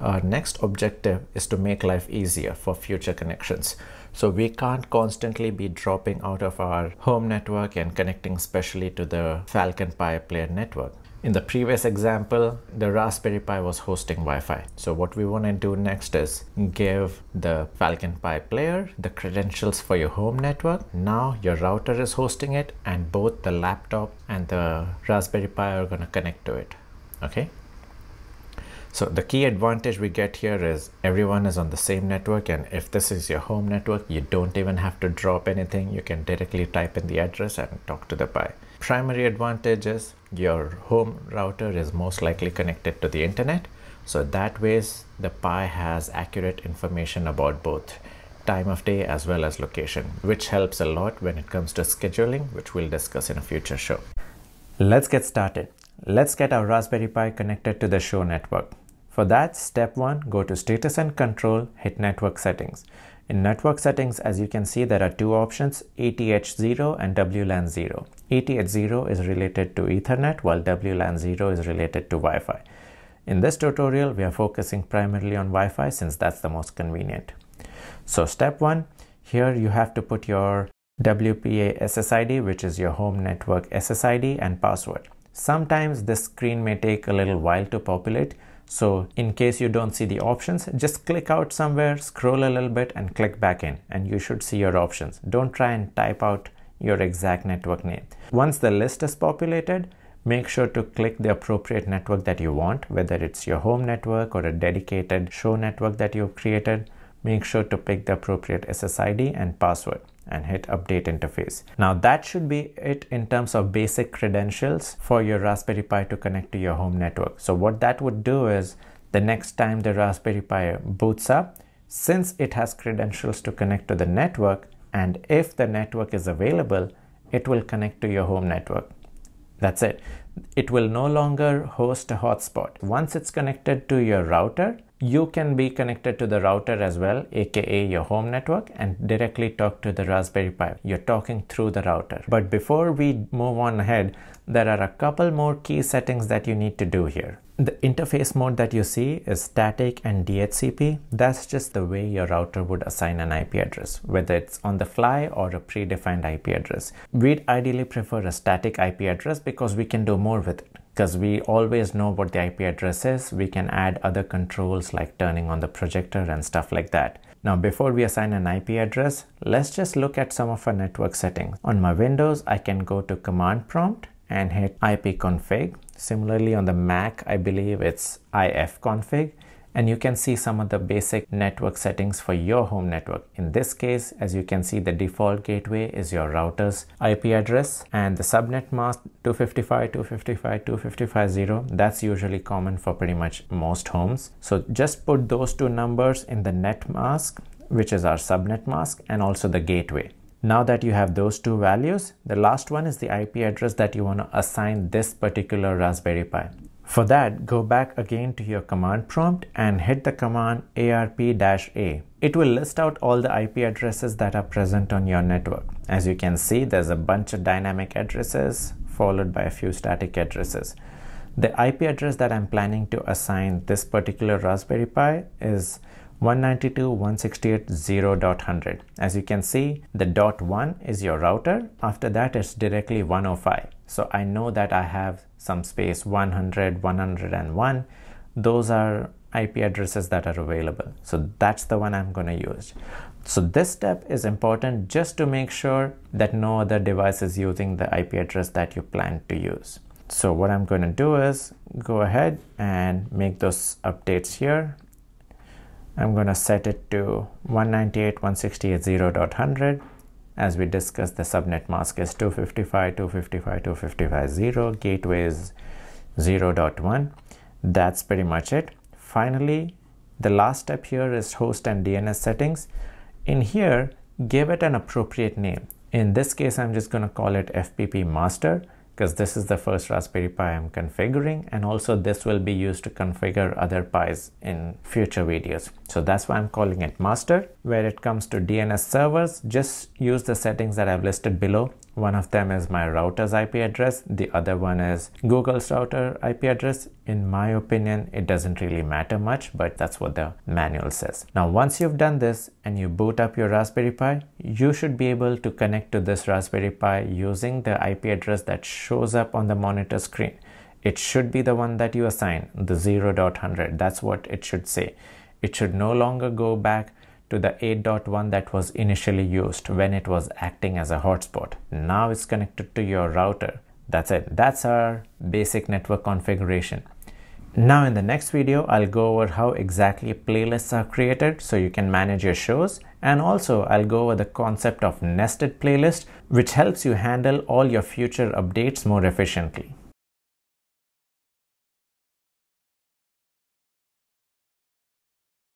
Our next objective is to make life easier for future connections. So we can't constantly be dropping out of our home network and connecting specially to the Falcon Pi player network. In the previous example, the Raspberry Pi was hosting Wi-Fi. So what we want to do next is give the Falcon Pi player the credentials for your home network. Now your router is hosting it and both the laptop and the Raspberry Pi are going to connect to it. Okay. So the key advantage we get here is everyone is on the same network and if this is your home network, you don't even have to drop anything. You can directly type in the address and talk to the Pi. Primary advantage is your home router is most likely connected to the internet. So that ways the Pi has accurate information about both time of day as well as location, which helps a lot when it comes to scheduling, which we'll discuss in a future show. Let's get started. Let's get our Raspberry Pi connected to the show network. For that, step one, go to status and control, hit network settings. In network settings, as you can see, there are two options, ETH0 and WLAN 0. ETH0 is related to Ethernet while WLAN 0 is related to Wi-Fi. In this tutorial, we are focusing primarily on Wi-Fi since that's the most convenient. So step one, here you have to put your WPA SSID, which is your home network SSID and password. Sometimes this screen may take a little while to populate. So in case you don't see the options, just click out somewhere, scroll a little bit and click back in and you should see your options. Don't try and type out your exact network name. Once the list is populated, make sure to click the appropriate network that you want, whether it's your home network or a dedicated show network that you've created. Make sure to pick the appropriate SSID and password and hit update interface. Now that should be it in terms of basic credentials for your Raspberry Pi to connect to your home network. So what that would do is the next time the Raspberry Pi boots up, since it has credentials to connect to the network and if the network is available, it will connect to your home network. That's it. It will no longer host a hotspot. Once it's connected to your router, you can be connected to the router as well, aka your home network, and directly talk to the Raspberry Pi. You're talking through the router. But before we move on ahead, there are a couple more key settings that you need to do here. The interface mode that you see is static and DHCP. That's just the way your router would assign an IP address, whether it's on the fly or a predefined IP address. We'd ideally prefer a static IP address because we can do more with it because we always know what the IP address is. We can add other controls like turning on the projector and stuff like that. Now, before we assign an IP address, let's just look at some of our network settings. On my Windows, I can go to command prompt and hit ipconfig. Similarly, on the Mac, I believe it's ifconfig and you can see some of the basic network settings for your home network. In this case, as you can see, the default gateway is your router's IP address and the subnet mask 255.255.255.0. That's usually common for pretty much most homes. So just put those two numbers in the net mask, which is our subnet mask and also the gateway. Now that you have those two values, the last one is the IP address that you want to assign this particular Raspberry Pi. For that, go back again to your command prompt and hit the command arp-a. It will list out all the IP addresses that are present on your network. As you can see, there's a bunch of dynamic addresses followed by a few static addresses. The IP address that I'm planning to assign this particular Raspberry Pi is 192.168.0.100. As you can see, the dot one is your router. After that, it's directly 105. So I know that I have some space 100, 101. Those are IP addresses that are available. So that's the one I'm going to use. So this step is important just to make sure that no other device is using the IP address that you plan to use. So what I'm going to do is go ahead and make those updates here. I'm going to set it to 198.168.0.100 as we discussed, the subnet mask is 255, 255, 255, 0. Gateway is 0.1. That's pretty much it. Finally, the last step here is host and DNS settings. In here, give it an appropriate name. In this case, I'm just going to call it FPP master because this is the first Raspberry Pi I'm configuring and also this will be used to configure other Pis in future videos. So that's why I'm calling it master. Where it comes to DNS servers, just use the settings that I've listed below. One of them is my router's IP address, the other one is Google's router IP address. In my opinion, it doesn't really matter much, but that's what the manual says. Now, once you've done this and you boot up your Raspberry Pi, you should be able to connect to this Raspberry Pi using the IP address that shows up on the monitor screen. It should be the one that you assign, the 0.100. That's what it should say. It should no longer go back to the 8.1 that was initially used when it was acting as a hotspot. Now it's connected to your router. That's it. That's our basic network configuration. Now in the next video, I'll go over how exactly playlists are created so you can manage your shows. And also I'll go over the concept of nested playlist, which helps you handle all your future updates more efficiently.